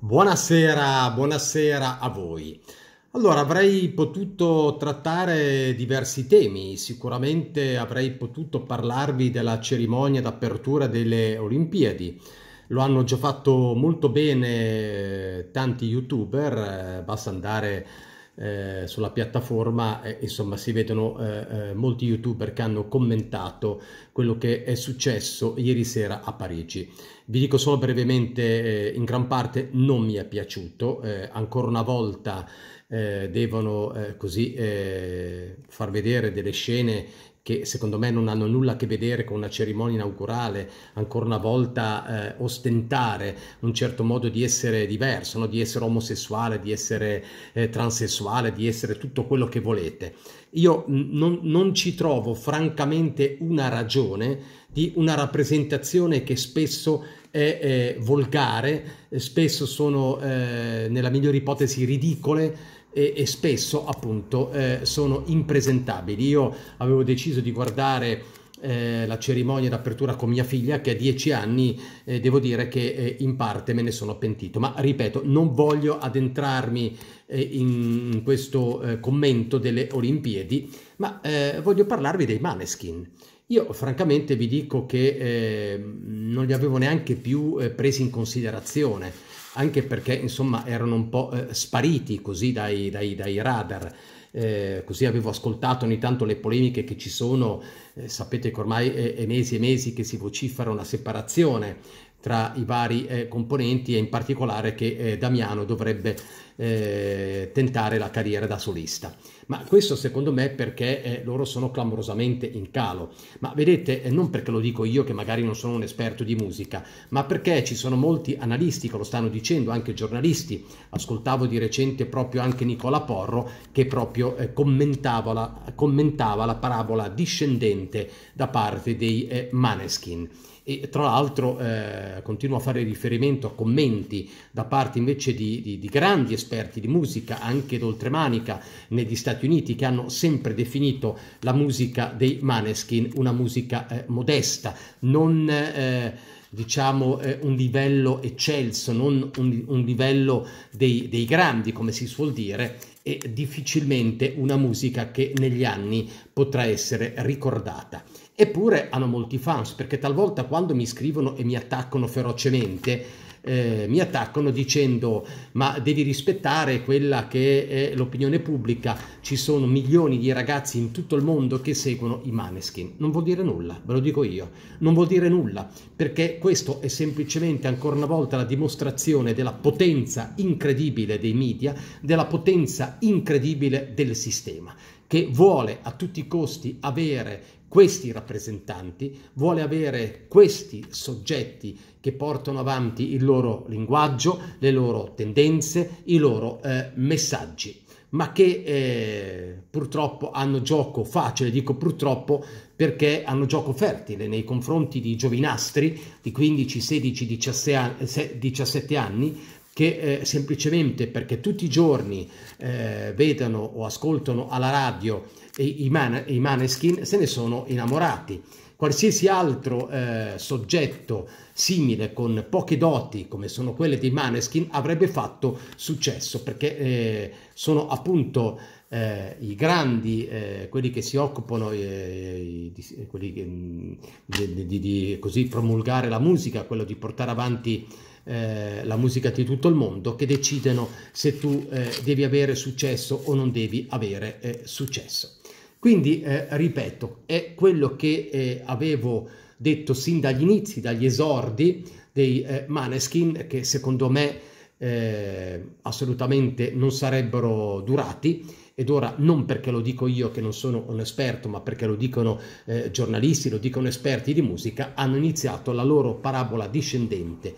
Buonasera, buonasera a voi. Allora, avrei potuto trattare diversi temi, sicuramente avrei potuto parlarvi della cerimonia d'apertura delle Olimpiadi. Lo hanno già fatto molto bene tanti youtuber, eh, basta andare eh, sulla piattaforma e insomma si vedono eh, eh, molti youtuber che hanno commentato quello che è successo ieri sera a Parigi. Vi dico solo brevemente, eh, in gran parte non mi è piaciuto, eh, ancora una volta eh, devono così far vedere delle scene che secondo me non hanno nulla a che vedere con una cerimonia inaugurale, ancora una volta eh, ostentare un certo modo di essere diverso, no? di essere omosessuale, di essere eh, transessuale, di essere tutto quello che volete. Io non, non ci trovo francamente una ragione di una rappresentazione che spesso è eh, volgare, spesso sono eh, nella migliore ipotesi ridicole, e, e spesso appunto eh, sono impresentabili. Io avevo deciso di guardare eh, la cerimonia d'apertura con mia figlia che ha dieci anni, eh, devo dire che eh, in parte me ne sono pentito, ma ripeto, non voglio addentrarmi eh, in questo eh, commento delle Olimpiadi, ma eh, voglio parlarvi dei Maneskin. Io francamente vi dico che non li avevo neanche più presi in considerazione anche perché insomma erano un po' eh, spariti così dai, dai, dai radar. Eh, così avevo ascoltato ogni tanto le polemiche che ci sono, eh, sapete che ormai è, è, mesi e mesi che si vocifera una separazione tra i vari eh, componenti e in particolare che eh, Damiano dovrebbe eh, tentare la carriera da solista. Ma questo secondo me perché eh, loro sono clamorosamente in calo. Ma vedete, eh, non perché lo dico io che magari non sono un esperto di musica, ma perché ci sono molti analisti che lo stanno dicendo, anche giornalisti. Ascoltavo di recente proprio anche Nicola Porro che proprio eh, commentava, la, commentava la parabola discendente da parte dei Maneskin e tra l'altro eh, continuo a fare riferimento a commenti da parte invece di, di, di, grandi esperti di musica anche d'oltremanica negli Stati Uniti che hanno sempre definito la musica dei Maneskin una musica eh, modesta, non eh, diciamo eh, un livello eccelso, non un, un livello dei, dei grandi come si suol dire e difficilmente una musica che negli anni potrà essere ricordata. Eppure hanno molti fans perché talvolta quando mi scrivono e mi attaccano ferocemente, eh, mi attaccano dicendo ma devi rispettare quella che è l'opinione pubblica, ci sono milioni di ragazzi in tutto il mondo che seguono i Maneskin. Non vuol dire nulla, ve lo dico io, non vuol dire nulla perché questo è semplicemente ancora una volta la dimostrazione della potenza incredibile dei media, della potenza incredibile del sistema che vuole a tutti i costi avere questi rappresentanti, vuole avere questi soggetti che portano avanti il loro linguaggio, le loro tendenze, i loro eh, messaggi, ma che eh, purtroppo hanno gioco facile, dico purtroppo perché hanno gioco fertile nei confronti di giovinastri di 15, 16, 17 anni che eh, semplicemente perché tutti i giorni eh, vedono o ascoltano alla radio i, i, man, i Maneskin se ne sono innamorati. Qualsiasi altro eh, soggetto simile con poche doti come sono quelle dei Maneskin avrebbe fatto successo perché eh, sono appunto eh, i grandi, eh, quelli che si occupano eh, di, mm, di, di, di, così promulgare la musica, quello di portare avanti eh, la musica di tutto il mondo che decidono se tu eh, devi avere successo o non devi avere eh, successo. Quindi, eh, ripeto, è quello che eh, avevo detto sin dagli inizi, dagli esordi dei Maneskin, che secondo me assolutamente non sarebbero durati ed ora non perché lo dico io che non sono un esperto, ma perché lo dicono eh, giornalisti, lo dicono esperti di musica, hanno iniziato la loro parabola discendente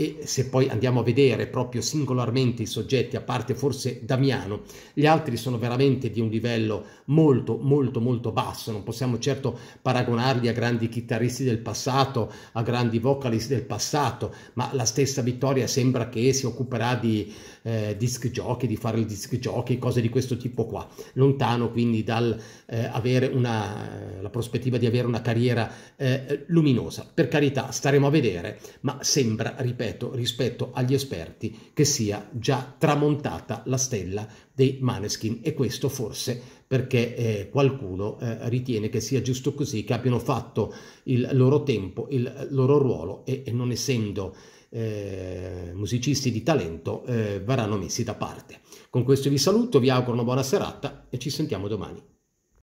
e se poi andiamo a vedere proprio singolarmente i soggetti, a parte forse Damiano, gli altri sono veramente di un livello molto molto molto basso, non possiamo certo paragonarli a grandi chitarristi del passato, a grandi vocalist del passato, ma la stessa Vittoria sembra che si occuperà di eh, disc jockey, di fare il disc jockey, cose di questo tipo qua, lontano quindi dal eh, avere una, la prospettiva di avere una carriera eh, luminosa. Per carità, staremo a vedere, ma sembra, ripeto, ripeto, rispetto agli esperti, che sia già tramontata la stella dei Maneskin e questo forse perché eh, qualcuno eh, ritiene che sia giusto così, che abbiano fatto il loro tempo, il loro ruolo e, e non essendo eh, musicisti di talento eh, verranno messi da parte. Con questo vi saluto, vi auguro una buona serata e ci sentiamo domani.